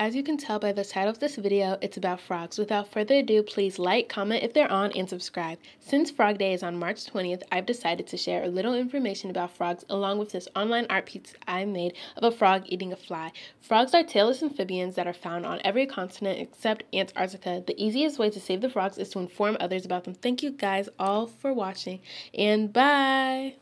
As you can tell by the title of this video, it's about frogs. Without further ado, please like, comment if they're on, and subscribe. Since Frog Day is on March 20th, I've decided to share a little information about frogs along with this online art piece I made of a frog eating a fly. Frogs are tailless amphibians that are found on every continent except Antarctica. The easiest way to save the frogs is to inform others about them. Thank you guys all for watching, and bye!